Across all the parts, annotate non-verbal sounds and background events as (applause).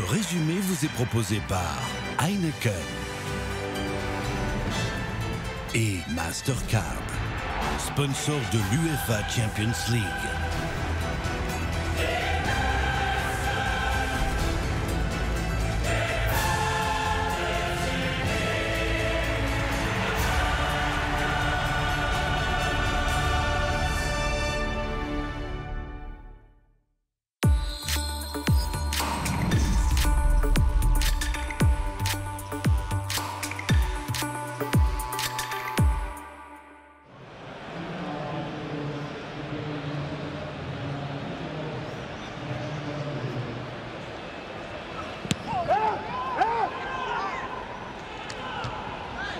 résumé vous est proposé par Heineken et Mastercard, sponsor de l'UEFA Champions League.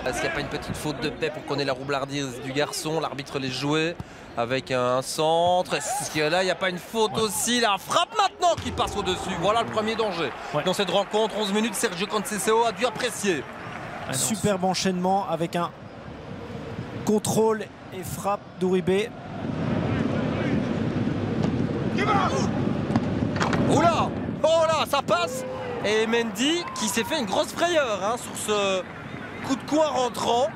Est-ce qu'il n'y a pas une petite faute de paix pour qu'on ait la roublardise du garçon L'arbitre les jouait avec un centre? Est-ce que là, il n'y a pas une faute aussi? La frappe maintenant qui passe au-dessus. Voilà le premier danger. Ouais. Dans cette rencontre, 11 minutes, Sergio Conceição a dû apprécier. Un superbe enchaînement avec un contrôle et frappe d'Ouribé. Oula Oh là, ça passe Et Mendy qui s'est fait une grosse frayeur hein, sur ce coup de coin rentrant.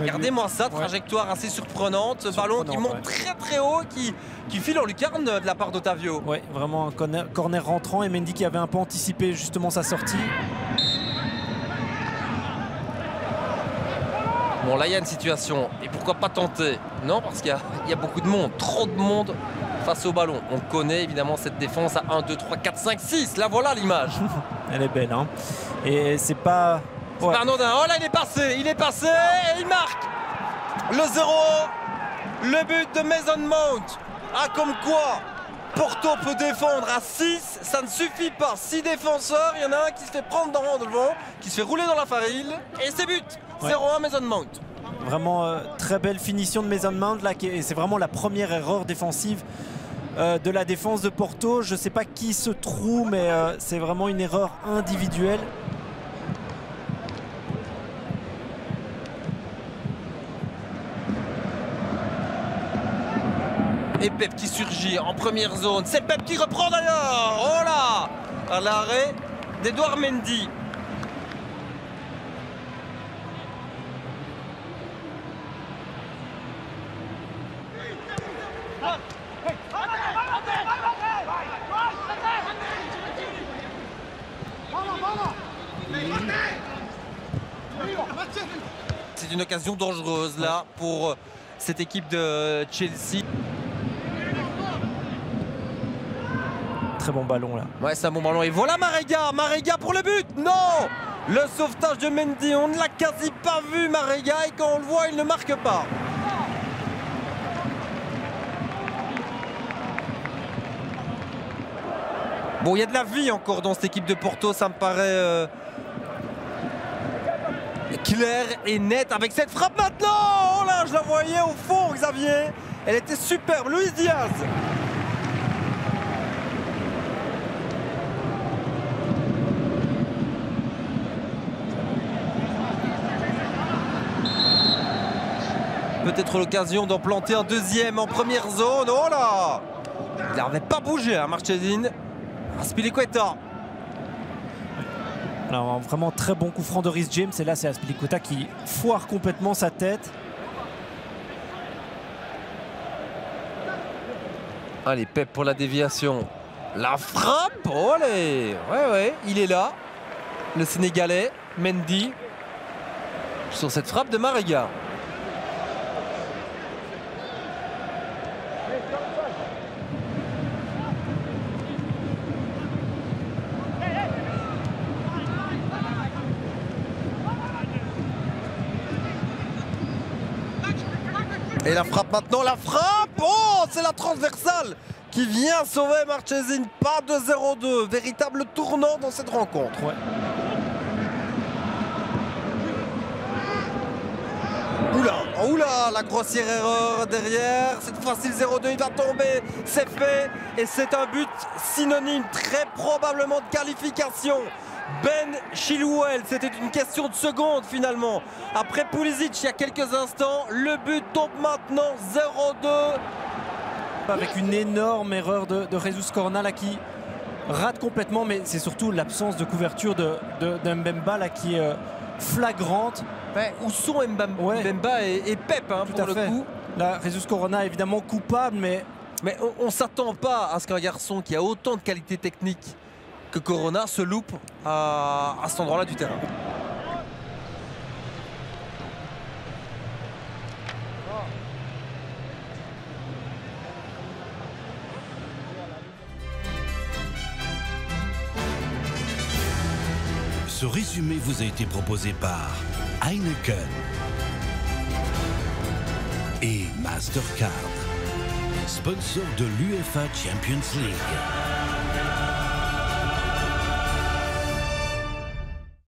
Regardez-moi ça, Ouais. trajectoire assez surprenante. Ce ballon qui monte ouais. très très haut, qui, qui file en lucarne de la part d'Otavio. Ouais, vraiment un corner, corner rentrant et Mendy qui avait un peu anticipé justement sa sortie. Bon, là, il y a une situation. Et pourquoi pas tenter? Non, parce qu'il y y a beaucoup de monde, trop de monde face au ballon. On connaît évidemment cette défense à 1, 2, 3, 4, 5, 6. Là, voilà l'image. (laughs) Elle est belle, hein. Et c'est pas. Ouais. Oh là, il est passé, il est passé et il marque le 0 Le but de Mason Mount. Ah, comme quoi Porto peut défendre à 6, ça ne suffit pas. 6 défenseurs, il y en a un qui se fait prendre dans devant, qui se fait rouler dans la farine, et c'est but. Ouais. 0-1 Mason Mount. Vraiment euh, très belle finition de Mason Mount là, et c'est vraiment la première erreur défensive euh, de la défense de Porto. Je ne sais pas qui se trouve, mais euh, c'est vraiment une erreur individuelle. Et Pep qui surgit en première zone. C'est Pep qui reprend d'ailleurs. Oh là À l'arrêt d'Edouard Mendy. C'est une occasion dangereuse là pour cette équipe de Chelsea. Très bon ballon là. Ouais, c'est un bon ballon. Et voilà Marega Marega pour le but Non Le sauvetage de Mendy, on ne l'a quasi pas vu Marega et quand on le voit, il ne marque pas. Bon, il y a de la vie encore dans cette équipe de Porto, ça me paraît euh, clair et net avec cette frappe maintenant Oh là, je la voyais au fond, Xavier Elle était superbe, Luis Diaz Peut-être l'occasion d'en planter un deuxième en première zone. Oh là Il n'avait pas bougé, hein, Marchesine. Aspilicueta. Alors vraiment très bon coup franc de Rhys James et là c'est Aspilicueta qui foire complètement sa tête. Allez, Pep pour la déviation. La frappe Oh allez Ouais, ouais, il est là. Le Sénégalais, Mendy. Sur cette frappe de Mariga. Et la frappe maintenant, la frappe Oh, c'est la transversale qui vient sauver Marchesine. Pas de 0-2. Véritable tournant dans cette rencontre. Oula, oula, la grossière erreur derrière. Cette fois-ci, le 0-2, il va tomber. C'est fait. Et c'est un but synonyme, très probablement de qualification. Ben Chilwell, c'était une question de seconde finalement. Après Pulisic, il y a quelques instants, le but tombe maintenant 0-2. Avec une énorme erreur de, de Jesus Corona là qui rate complètement, mais c'est surtout l'absence de couverture de, de, de Mbemba là, qui est euh, flagrante. Ouais, où sont Mbemba, Ouais. Mbemba et, et Pep hein, Tout pour à le fait. coup Là, Jesus Corona évidemment coupable, mais Mais on, on s'attend pas à ce qu'un garçon qui a autant de qualité technique que Corona se loupe à, à cet endroit-là du terrain. Ce résumé vous a été proposé par Heineken et Mastercard, sponsor de l'UEFA Champions League.